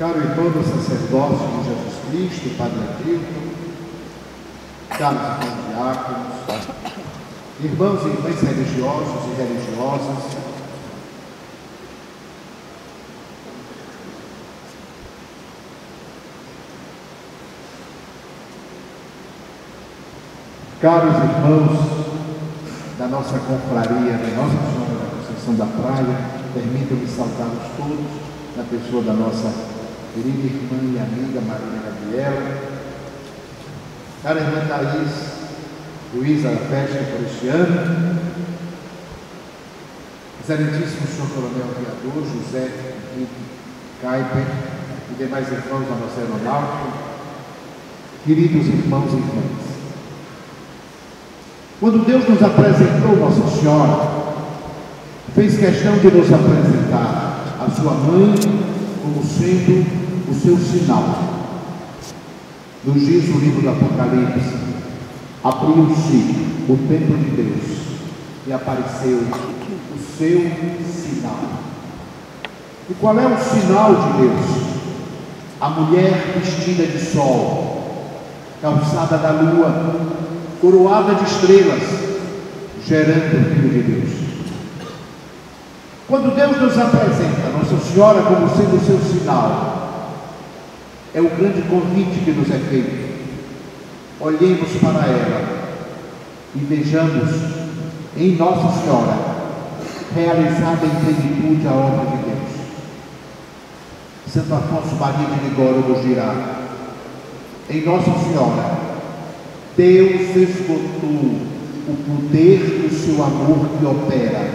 Caro irmão do sacerdócio de Jesus Cristo, Padre Atilton, caros irmãos diáconos, irmãos e irmãs religiosos e religiosas, caros irmãos da nossa confraria, da Nossa Senhora da Conceição da Praia, permitam-me saudá-los todos na pessoa da nossa querida irmã e amiga Maria Gabriela, cara irmã Thaís, Luísa da Festa por este ano, excelentíssimo senhor coronel aviador José Henrique Caiper e demais irmãos da nossa aeronáutica, queridos irmãos e irmãs, quando Deus nos apresentou Nossa Senhora, fez questão de nos apresentar a sua mãe como sendo o seu sinal. Nos diz o livro do Apocalipse: abriu-se o templo de Deus e apareceu o seu sinal. E qual é o sinal de Deus? A mulher vestida de sol, calçada da lua, coroada de estrelas, gerando o Filho de Deus. Quando Deus nos apresenta Nossa Senhora como sendo o seu sinal, é o grande convite que nos é feito. Olhemos para ela e vejamos em Nossa Senhora realizada em plenitude a obra de Deus. Santo Afonso Maria de Ligório nos dirá: em Nossa Senhora Deus esgotou o poder do seu amor que opera,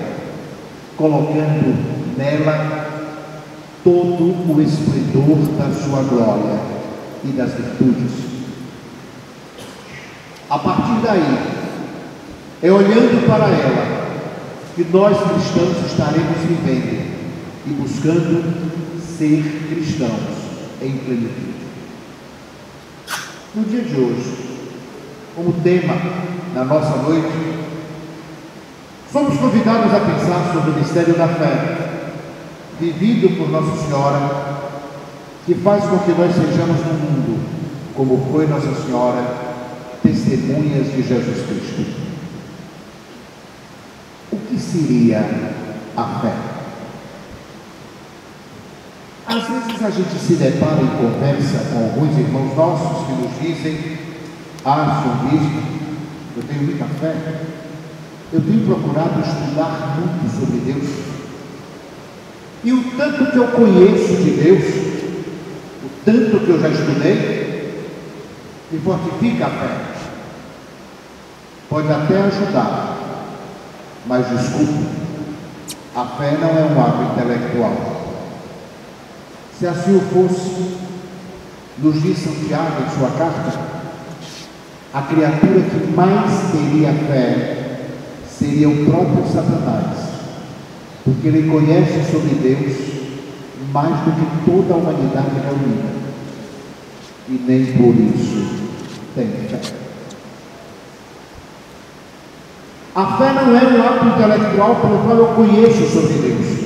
colocando nela todo o esplendor da sua glória e das virtudes. A partir daí, é olhando para ela que nós cristãos estaremos vivendo e buscando ser cristãos em plenitude. No dia de hoje, como tema na nossa noite, somos convidados a pensar sobre o mistério da fé, vivido por Nossa Senhora, que faz com que nós sejamos no mundo, como foi Nossa Senhora, testemunhas de Jesus Cristo. O que seria a fé? Às vezes a gente se depara em conversa com alguns irmãos nossos que nos dizem ah, senhor bispo, eu tenho muita fé. Eu tenho procurado estudar muito sobre Deus. E o tanto que eu conheço de Deus, o tanto que eu já estudei, me fortifica a fé. Pode até ajudar, mas desculpe, a fé não é um ato intelectual. Se assim o fosse, nos diz Santiago em sua carta, a criatura que mais teria fé seria o próprio Satanás, porque ele conhece sobre Deus mais do que toda a humanidade reunida, e nem por isso tem fé. A fé não é um ato intelectual pelo qual eu conheço sobre Deus.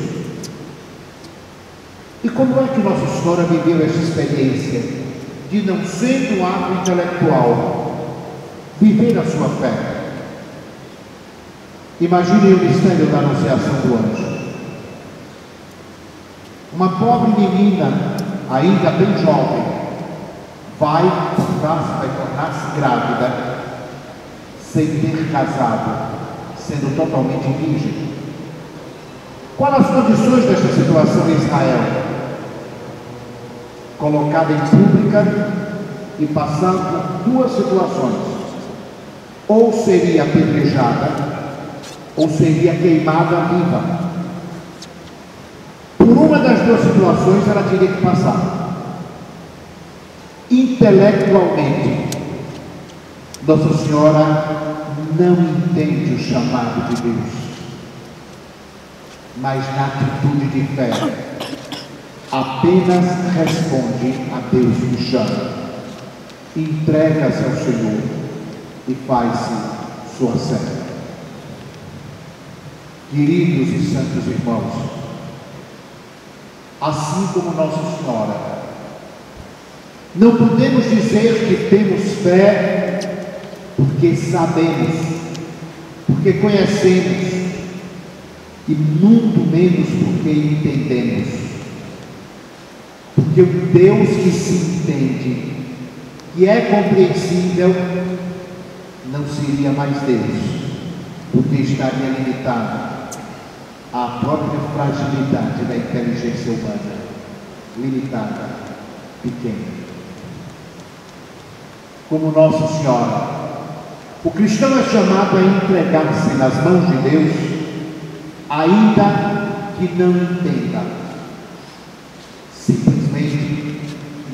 E como é que Nossa Senhora viveu essa experiência de não ser um ato intelectual, viver a sua fé. Imagine o mistério da anunciação do anjo. Uma pobre menina, ainda bem jovem, vai tornar-se vai tornar-se grávida, sem ter casado, sendo totalmente virgem. Quais as condições desta situação em Israel? Colocada em pública e passando por duas situações ou seria apedrejada, ou seria queimada viva. Por uma das duas situações ela teria que passar. Intelectualmente, Nossa Senhora não entende o chamado de Deus, mas na atitude de fé, apenas responde a Deus que chama, entrega-se ao Senhor e faz-se sua serva. Queridos e santos irmãos, assim como Nossa Senhora Não podemos dizer que temos fé porque sabemos, porque conhecemos, e muito menos porque entendemos. Porque o Deus que se entende, que é compreensível, não seria mais Deus, porque estaria limitado à própria fragilidade da inteligência humana, limitada, pequena. Como Nossa Senhora, o cristão é chamado a entregar-se nas mãos de Deus, ainda que não entenda, simplesmente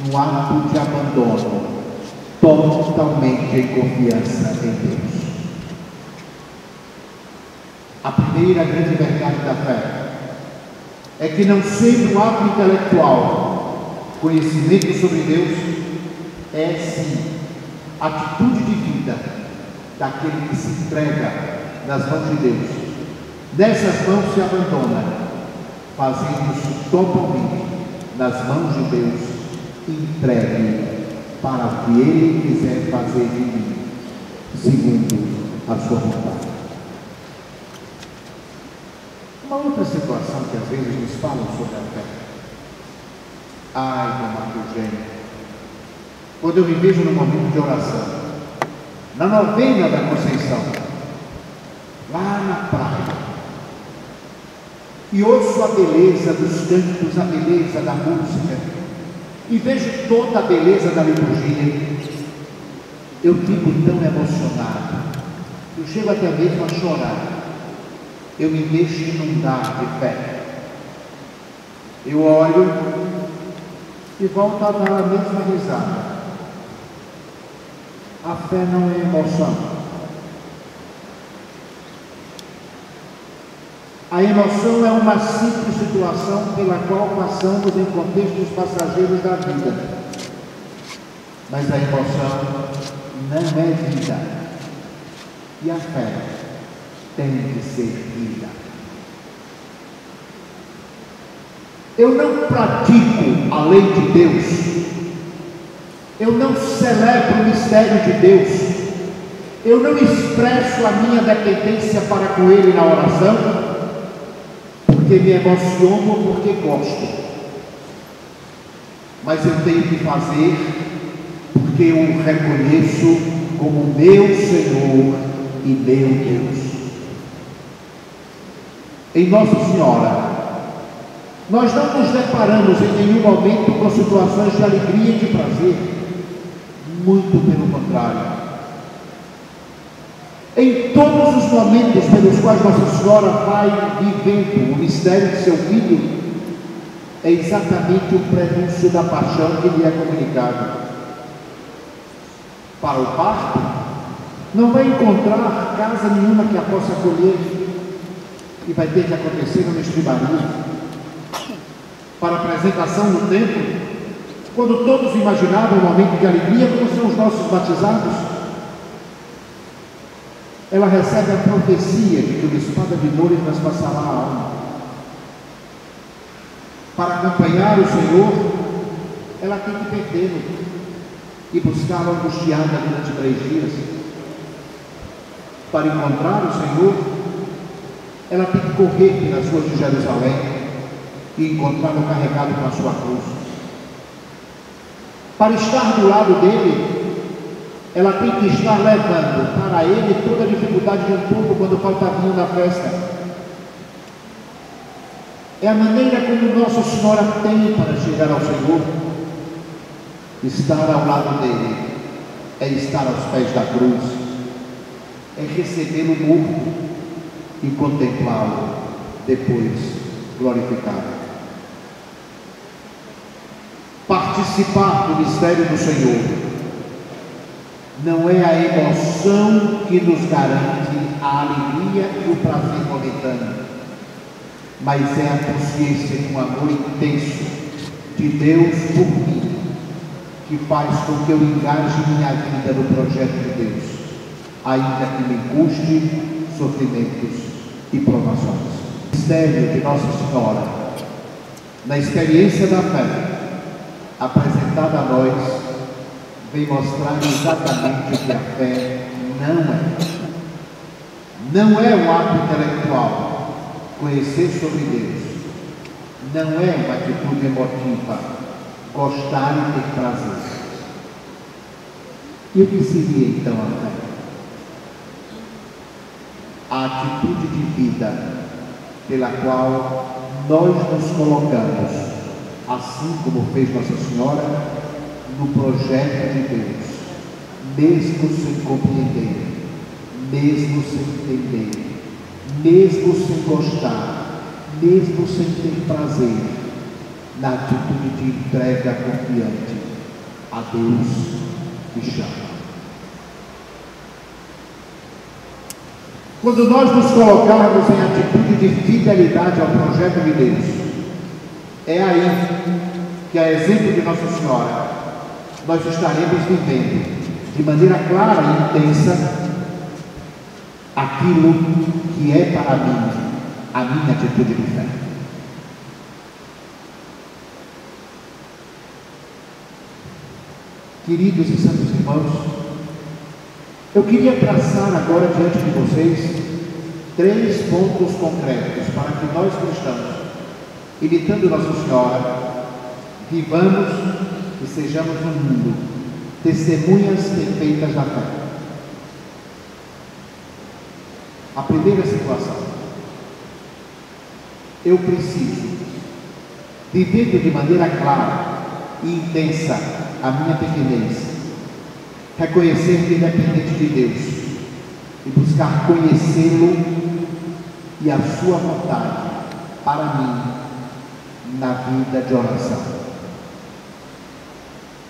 no ato de abandono, totalmente em confiança em Deus. A primeira grande verdade da fé é que não sendo um ato intelectual, conhecimento sobre Deus é sim atitude de vida daquele que se entrega nas mãos de Deus. Dessas mãos se abandona, fazendo-se totalmente nas mãos de Deus, entregue para o que Ele quiser fazer de mim, segundo a sua vontade. Uma outra situação que às vezes nos falam sobre a fé. Ai, meu Marco Gênio, quando eu me vejo no momento de oração, na novena da Conceição, lá na praia, e ouço a beleza dos cantos, a beleza da música, e vejo toda a beleza da liturgia, eu fico tão emocionado, eu chego até mesmo a chorar eu me deixo inundar de fé. Eu olho e volto a dar a mesma risada. A fé não é emoção. A emoção é uma simples situação pela qual passamos em contextos passageiros da vida. Mas a emoção não é vida. E a fé tem de ser vida. Eu não pratico a lei de Deus. Eu não celebro o mistério de Deus. Eu não expresso a minha dependência para com Ele na oração, porque me emociono, porque gosto. Mas eu tenho que fazer porque eu o reconheço como meu Senhor e meu Deus em Nossa Senhora. Nós não nos deparamos em nenhum momento com situações de alegria e de prazer, muito pelo contrário. Em todos os momentos pelos quais Nossa Senhora vai vivendo o mistério de seu filho, é exatamente o prenúncio da paixão que lhe é comunicado. Para o parto, não vai encontrar casa nenhuma que a possa acolher que vai ter que acontecer no estribaria. Para apresentação no templo, quando todos imaginavam um momento de alegria, como são os nossos batizados, ela recebe a profecia de que uma espada de dor lhe transpassará a alma. Para acompanhar o Senhor, ela tem que perdê-lo e buscá-lo angustiada durante três dias. Para encontrar o Senhor, ela tem que correr pelas ruas de Jerusalém e encontrá-lo carregado com a sua cruz. Para estar do lado dele, ela tem que estar levando para ele toda a dificuldade de um povo quando falta vinho na festa. É a maneira como Nossa Senhora tem para chegar ao Senhor. Estar ao lado dele é estar aos pés da cruz, é receber o morto e contemplá-lo depois glorificado. Participar do mistério do Senhor não é a emoção que nos garante a alegria e o prazer momentâneo, mas é a consciência de um amor intenso de Deus por mim, que faz com que eu engaje minha vida no projeto de Deus, ainda que me custe sofrimentos e provações. Mistério de Nossa Senhora, na experiência da fé, apresentada a nós vem mostrar exatamente o que a fé não é. Não é um ato intelectual conhecer sobre Deus. Não é uma atitude emotiva gostar e ter prazer. E o que seria então a fé? A atitude de vida pela qual nós nos colocamos, assim como fez Nossa Senhora, no projeto de Deus, mesmo sem compreender, mesmo sem entender, mesmo sem gostar, mesmo sem ter prazer, na atitude de entrega confiante a Deus que chama. Quando nós nos colocarmos em atitude de fidelidade ao projeto de Deus, é aí que, a exemplo de Nossa Senhora, nós estaremos vivendo de maneira clara e intensa aquilo que é para mim a minha atitude de fé. Queridos e santos irmãos, eu queria traçar agora diante de vocês três pontos concretos para que nós cristãos, imitando Nossa Senhora, vivamos e sejamos no mundo testemunhas perfeitas da fé. A primeira situação. Eu preciso, vivendo de maneira clara e intensa a minha pequenez, reconhecer que dependente de Deus e buscar conhecê-lo e a sua vontade para mim na vida de oração.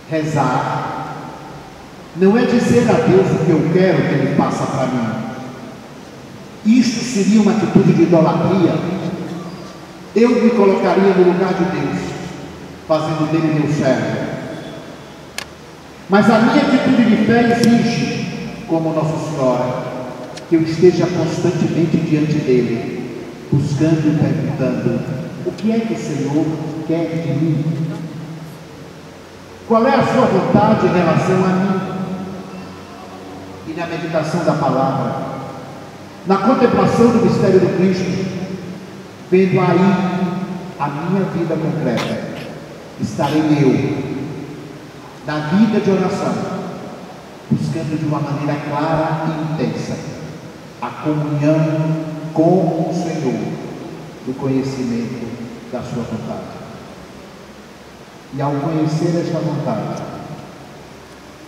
Rezar não é dizer a Deus o que eu quero que Ele faça para mim isto seria uma atitude de idolatria. Eu me colocaria no lugar de Deus, fazendo dele meu servo. Mas a minha atitude de fé exige, como Nossa Senhora, que eu esteja constantemente diante dele, buscando e perguntando: o que é que o Senhor quer de mim? Qual é a sua vontade em relação a mim? E na meditação da palavra, na contemplação do mistério do Cristo, vendo aí a minha vida concreta, estarei eu na vida de oração, buscando de uma maneira clara e intensa a comunhão com o Senhor, do conhecimento da Sua vontade. E ao conhecer esta vontade,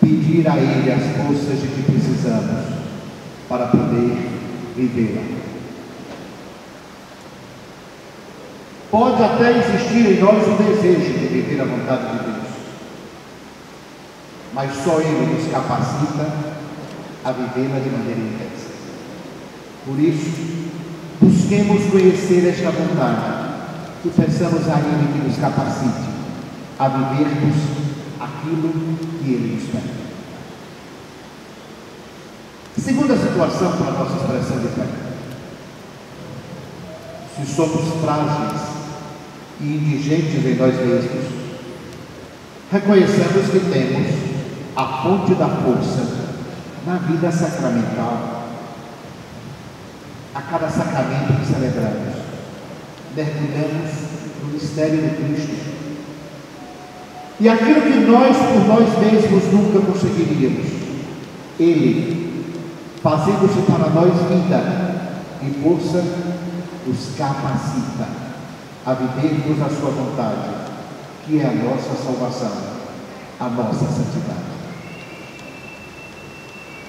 pedir a Ele as forças de que precisamos para poder vivê-la. Pode até existir em nós o desejo de viver a vontade de Deus, mas só Ele nos capacita a vivê-la de maneira intensa. Por isso, busquemos conhecer esta vontade e peçamos a Ele que nos capacite a vivermos aquilo que Ele nos pede. Segunda situação para a nossa expressão de fé. Se somos frágeis e indigentes em nós mesmos, reconhecemos que temos a fonte da força na vida sacramental. A cada sacramento que celebramos, mergulhamos no mistério de Cristo. E aquilo que nós por nós mesmos nunca conseguiríamos, Ele fazendo-se para nós vida e força, nos capacita a vivermos a sua vontade, que é a nossa salvação, a nossa santidade.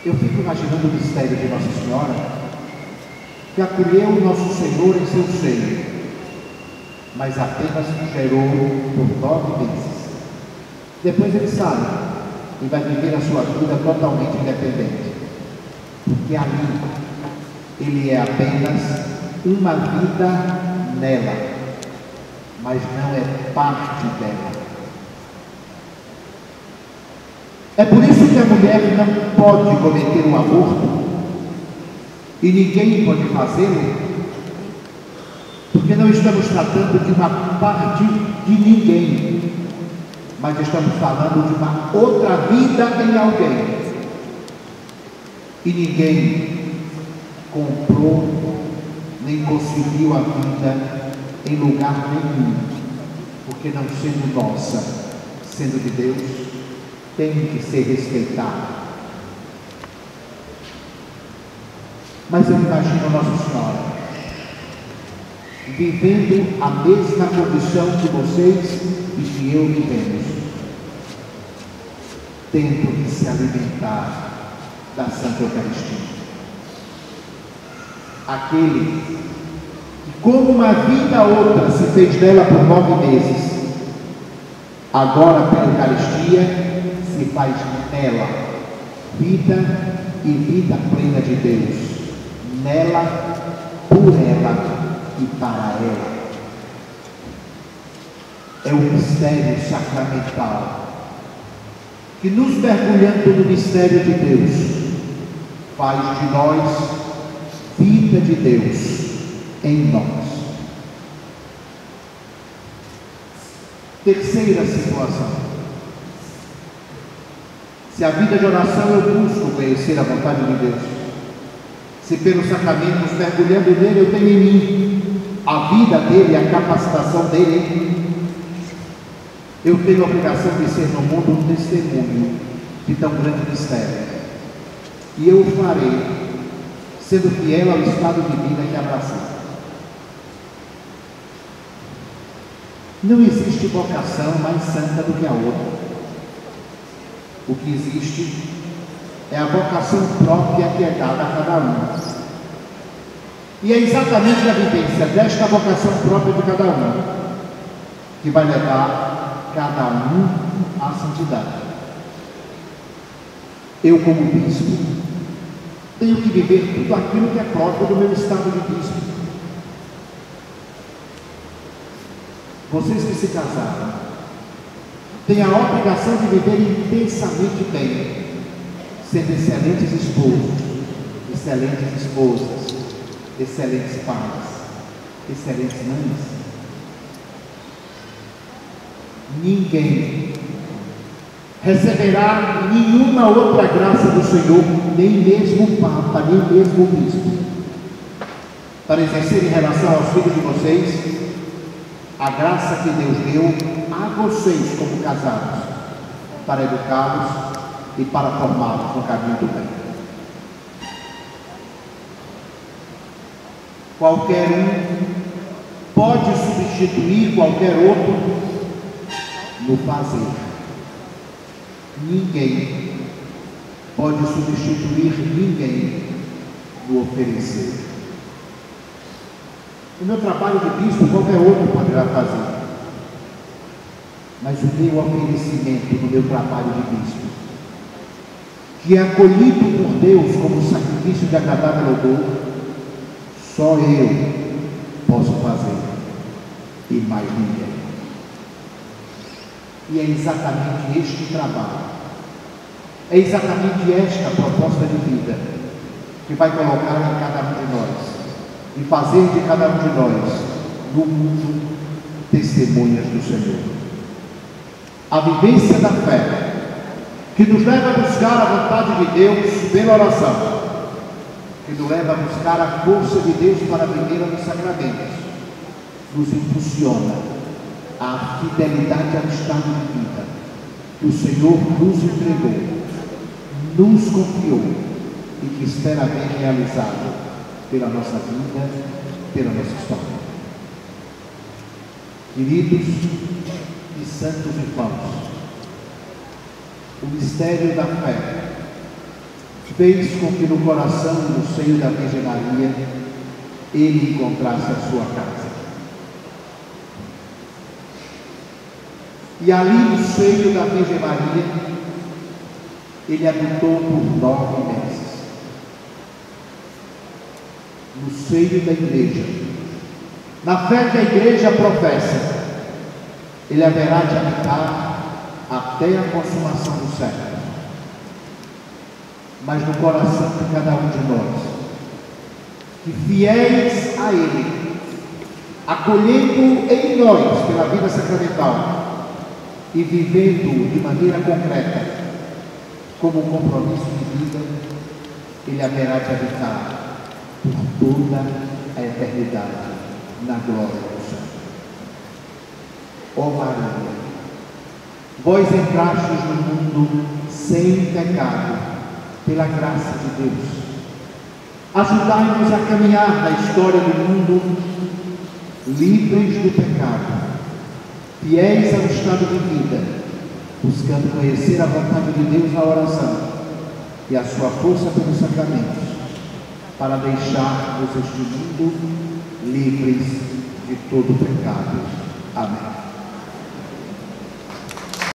Eu fico imaginando o mistério de Nossa Senhora, que acolheu o nosso Senhor em seu seio, mas apenas o gerou por nove meses. Depois ele sai e vai viver a sua vida totalmente independente porque ali ele é apenas uma vida nela, mas não é parte dela. É por isso mulher não pode cometer um aborto. E ninguém pode fazê-lo, porque não estamos tratando de uma parte de ninguém, mas estamos falando de uma outra vida em alguém. E ninguém comprou nem conseguiu a vida em lugar nenhum, porque não sendo nossa, sendo de Deus, tem que ser respeitada. Mas eu imagino Nossa Senhora vivendo a mesma condição que vocês e que eu vivemos, tendo que se alimentar da Santa Eucaristia. Aquele que, como uma vida outra, se fez dela por nove meses, agora pela Eucaristia se faz nela vida e vida plena de Deus, nela, por ela e para ela. É o mistério sacramental que, nos mergulhando no mistério de Deus, faz de nós vida de Deus em nós. Terceira situação. Se a vida de oração eu busco conhecer a vontade de Deus, se pelos sacramentos mergulhando nele eu tenho em mim a vida dele, a capacitação dele. Eu tenho a obrigação de ser no mundo um testemunho de tão grande mistério. E eu o farei, sendo fiel ao estado de vida que abracei. Não existe vocação mais santa do que a outra. O que existe é a vocação própria que é dada a cada um. E é exatamente a vivência desta vocação própria de cada um que vai levar cada um à santidade. Eu, como bispo, tenho que viver tudo aquilo que é próprio do meu estado de bispo. Vocês que se casaram têm a obrigação de viver intensamente bem, sendo excelentes esposos, excelentes esposas, excelentes pais, excelentes mães. Ninguém receberá nenhuma outra graça do Senhor, nem mesmo o Papa, nem mesmo o Bispo, para exercer em relação aos filhos de vocês a graça que Deus deu vocês como casados, para educá-los e para formá-los no caminho do bem. Qualquer um pode substituir qualquer outro no fazer. Ninguém pode substituir ninguém no oferecer. O meu trabalho de bispo qualquer outro poderá fazer. Mas o meu oferecimento no meu trabalho de bispo, que é acolhido por Deus como sacrifício de agradável odor, só eu posso fazer e mais ninguém. E é exatamente este trabalho, é exatamente esta proposta de vida que vai colocar em cada um de nós e fazer de cada um de nós no mundo testemunhas do Senhor. A vivência da fé que nos leva a buscar a vontade de Deus pela oração que nos leva a buscar a força de Deus para viver nos sacramentos, nos impulsiona à fidelidade ao estado de vida que o Senhor nos entregou, nos confiou e que espera ver realizado pela nossa vida, pela nossa história. Queridos e santos irmãos, o mistério da fé fez com que no coração e no seio da Virgem Maria ele encontrasse a sua casa. E ali no seio da Virgem Maria, ele habitou por nove meses. No seio da igreja, na fé que a igreja professa, ele haverá de habitar até a consumação do século mas no coração de cada um de nós. Que fiéis a Ele, acolhendo em nós, pela vida sacramental, e vivendo de maneira concreta, como um compromisso de vida, ele haverá de habitar por toda a eternidade na glória. Ó Maria, vós entrastes no mundo sem pecado, pela graça de Deus. Ajudai-nos a caminhar na história do mundo livres do pecado, fiéis ao estado de vida, buscando conhecer a vontade de Deus na oração e a sua força pelos sacramentos, para deixarmos este mundo livres de todo pecado. Amém.